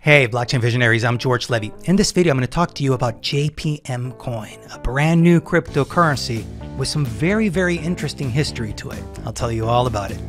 Hey, blockchain visionaries, I'm George Levy. In this video, I'm going to talk to you about JPM Coin, a brand new cryptocurrency with some very, very interesting history to it. I'll tell you all about it.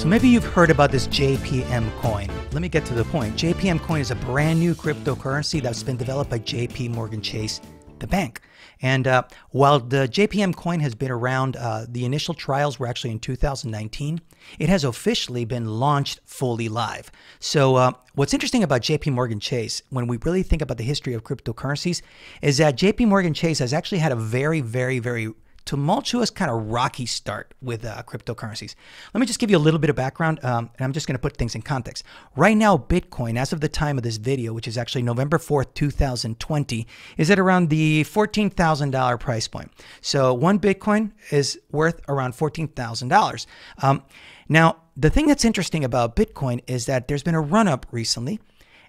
So maybe you've heard about this JPM coin. Let me get to the point. JPM coin is a brand new cryptocurrency that's been developed by JP Morgan Chase, the bank. And uh, while the JPM coin has been around, uh, the initial trials were actually in 2019. It has officially been launched fully live. So, uh, what's interesting about JP Morgan Chase, when we really think about the history of cryptocurrencies, is that JP Morgan Chase has actually had a very, very, very tumultuous, kind of rocky start with uh, cryptocurrencies. Let me just give you a little bit of background, um, and I'm just going to put things in context. Right now, Bitcoin, as of the time of this video, which is actually November 4th, 2020, is at around the $14,000 price point. So one Bitcoin is worth around $14,000. Um, now, the thing that's interesting about Bitcoin is that there's been a run up recently.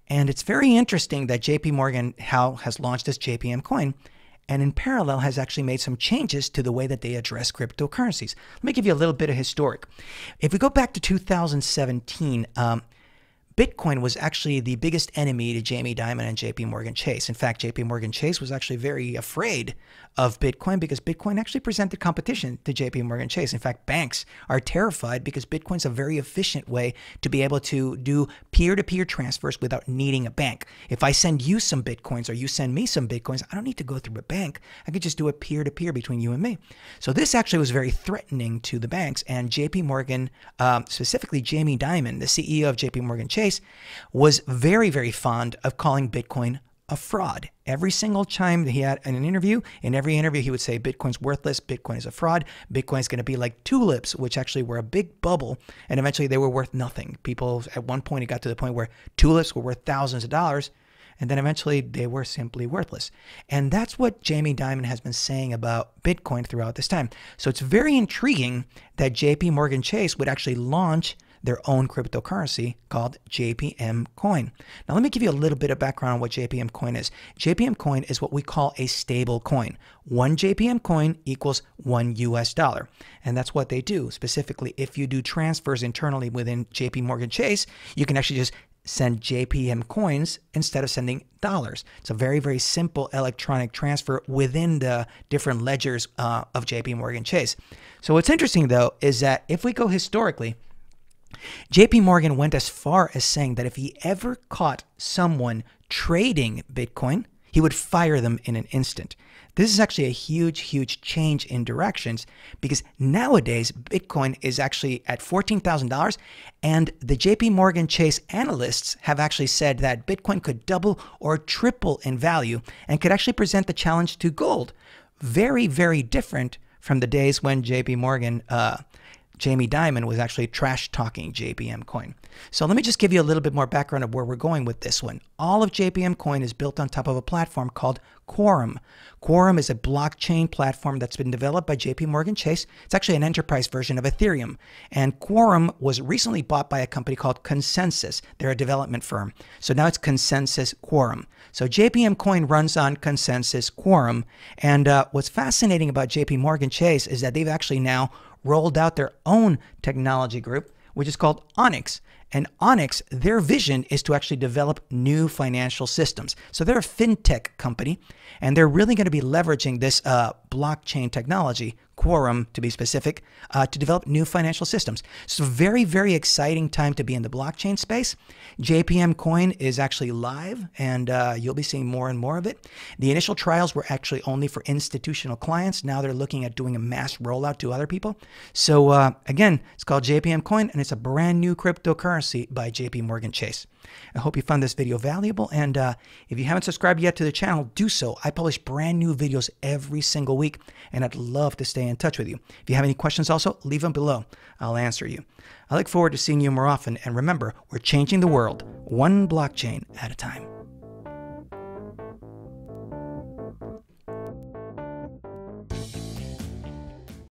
And it's very interesting that JP Morgan how has launched this JPM coin and in parallel has actually made some changes to the way that they address cryptocurrencies. Let me give you a little bit of historic. If we go back to 2017, um, Bitcoin was actually the biggest enemy to Jamie Dimon and JP Morgan Chase. In fact, JP Morgan Chase was actually very afraid of Bitcoin because Bitcoin actually presented competition to JP Morgan Chase. In fact, banks are terrified because Bitcoin's a very efficient way to be able to do peer-to-peer transfers without needing a bank. If I send you some Bitcoins or you send me some Bitcoins, I don't need to go through a bank. I could just do it peer-to-peer between you and me. So this actually was very threatening to the banks and JP Morgan, um, specifically Jamie Dimon, the CEO of JP Morgan Chase, Chase was very, very fond of calling Bitcoin a fraud. Every single time that he had an interview, in every interview, he would say Bitcoin's worthless, Bitcoin is a fraud, Bitcoin is going to be like tulips, which actually were a big bubble, and eventually they were worth nothing. People, at one point, it got to the point where tulips were worth thousands of dollars, and then eventually they were simply worthless. And that's what Jamie Dimon has been saying about Bitcoin throughout this time. So it's very intriguing that JP Morgan Chase would actually launch their own cryptocurrency called JPM Coin. Now, let me give you a little bit of background on what JPM Coin is. JPM Coin is what we call a stable coin. One JPM coin equals one US dollar. And that's what they do. Specifically, if you do transfers internally within JP Morgan Chase, you can actually just send JPM coins instead of sending dollars. It's a very, very simple electronic transfer within the different ledgers uh, of JP Morgan Chase. So, what's interesting though is that if we go historically, JP Morgan went as far as saying that if he ever caught someone trading Bitcoin, he would fire them in an instant. This is actually a huge, huge change in directions because nowadays Bitcoin is actually at $14,000 and the JP Morgan Chase analysts have actually said that Bitcoin could double or triple in value and could actually present the challenge to gold. Very, very different from the days when JP Morgan uh, Jamie Dimon was actually trash talking JPM Coin. So let me just give you a little bit more background of where we're going with this one. All of JPM Coin is built on top of a platform called Quorum. Quorum is a blockchain platform that's been developed by JP Morgan Chase. It's actually an enterprise version of Ethereum. And Quorum was recently bought by a company called ConsenSys. They're a development firm. So now it's ConsenSys Quorum. So JPM Coin runs on ConsenSys Quorum. And uh, what's fascinating about JP Morgan Chase is that they've actually now rolled out their own technology group, which is called Onyx. And Onyx, their vision is to actually develop new financial systems. So they're a fintech company, and they're really going to be leveraging this uh, blockchain technology Quorum to be specific, uh, to develop new financial systems. So, very, very exciting time to be in the blockchain space. JPM Coin is actually live, and uh, you'll be seeing more and more of it. The initial trials were actually only for institutional clients. Now they're looking at doing a mass rollout to other people. So, uh, again, it's called JPM Coin, and it's a brand new cryptocurrency by JP Morgan Chase. I hope you found this video valuable. And uh, if you haven't subscribed yet to the channel, do so. I publish brand new videos every single week, and I'd love to stay in touch with you. If you have any questions, also leave them below. I'll answer you. I look forward to seeing you more often. And remember, we're changing the world one blockchain at a time.